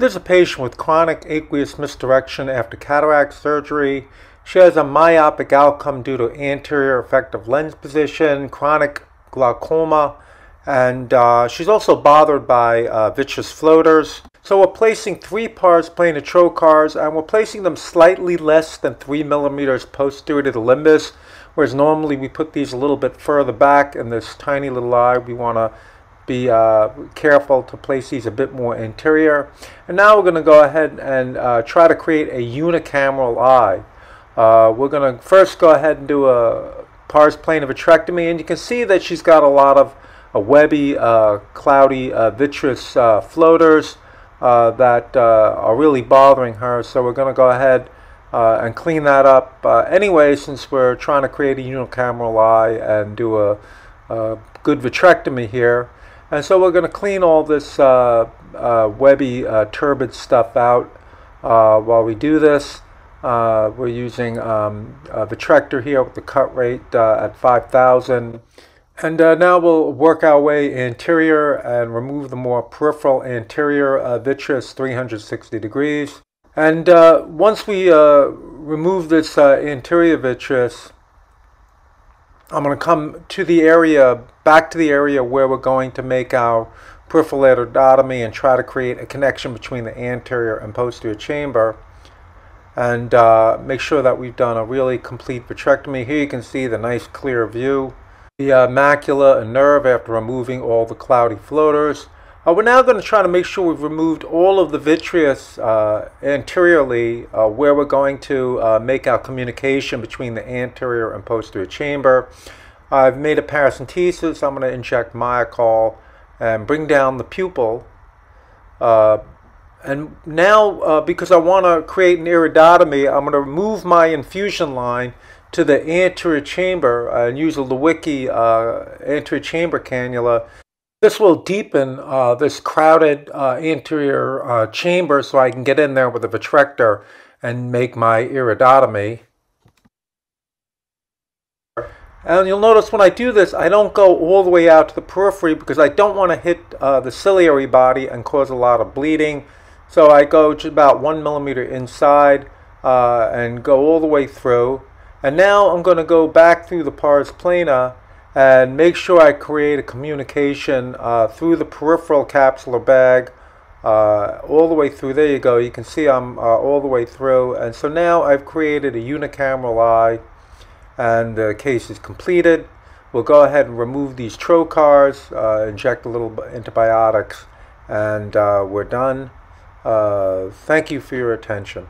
There's a patient with chronic aqueous misdirection after cataract surgery. She has a myopic outcome due to anterior effective lens position, chronic glaucoma, and uh, she's also bothered by uh, vitreous floaters. So we're placing three pars plana trocars and we're placing them slightly less than three millimeters posterior to the limbus, whereas normally we put these a little bit further back in this tiny little eye. We want to be uh, careful to place these a bit more anterior. And now we're going to go ahead and uh, try to create a unicameral eye. Uh, we're going to first go ahead and do a pars plana vitrectomy, and you can see that she's got a lot of uh, webby, uh, cloudy, uh, vitreous floaters that are really bothering her. So we're going to go ahead and clean that up anyway, since we're trying to create a unicameral eye and do a, a good vitrectomy here. And so we're going to clean all this uh, uh, webby, uh, turbid stuff out uh, while we do this. Uh, we're using um, a vitrector here with the cut rate uh, at 5000. And now we'll work our way anterior and remove the more peripheral anterior vitreous 360 degrees. And once we remove this anterior vitreous, I'm going to come to the area, back to the area where we're going to make our peripheral iridotomy and try to create a connection between the anterior and posterior chamber and uh, make sure that we've done a really complete vitrectomy. Here you can see the nice clear view, the uh, macula and nerve after removing all the cloudy floaters. Uh, we're now going to try to make sure we've removed all of the vitreous uh, anteriorly uh, where we're going to uh, make our communication between the anterior and posterior chamber. I've made a paracentesis. I'm going to inject Miochol and bring down the pupil. Uh, and now, uh, because I want to create an iridotomy, I'm going to move my infusion line to the anterior chamber and use a Lewicki anterior chamber cannula this will deepen uh, this crowded uh, anterior uh, chamber so I can get in there with a vitrector and make my iridotomy. And you'll notice when I do this, I don't go all the way out to the periphery because I don't want to hit uh, the ciliary body and cause a lot of bleeding. So I go to about one millimeter inside uh, and go all the way through. And now I'm going to go back through the pars plana and make sure I create a communication uh, through the peripheral capsular bag uh, all the way through. There you go. You can see I'm uh, all the way through. And so now I've created a unicameral eye and the case is completed. We'll go ahead and remove these trocars, uh, inject a little antibiotics, and uh, we're done. Uh, thank you for your attention.